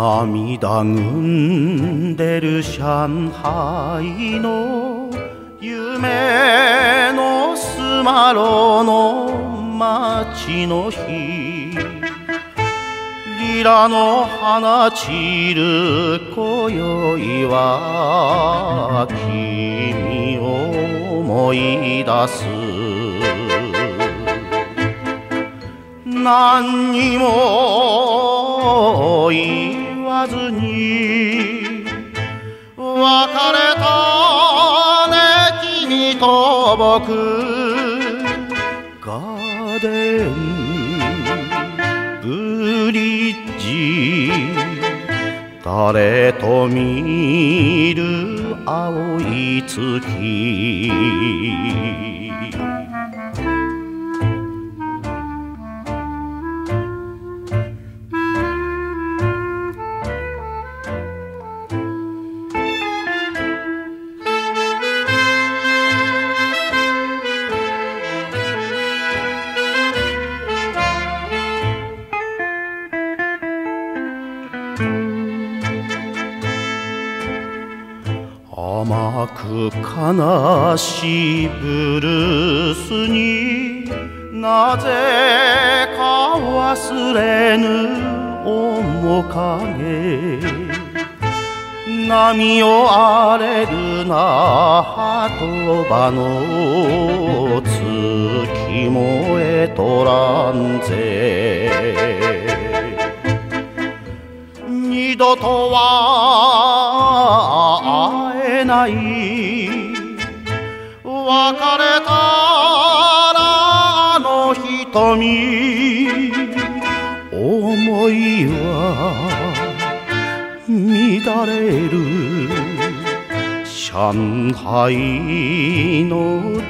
涙ぐんでる上海の夢のスマロの街の日。リラの花散る今宵は君を思い出す。何にもずに別れたね君と僕ガーデンブリッジ誰と見る青い月甘く悲しいブルースになぜか忘れぬ面影。波を荒れるな鳩場の月燃えとらんぜ。二度とはない。別れたらあの瞳思いは乱れる。上海の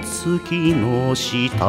月の下。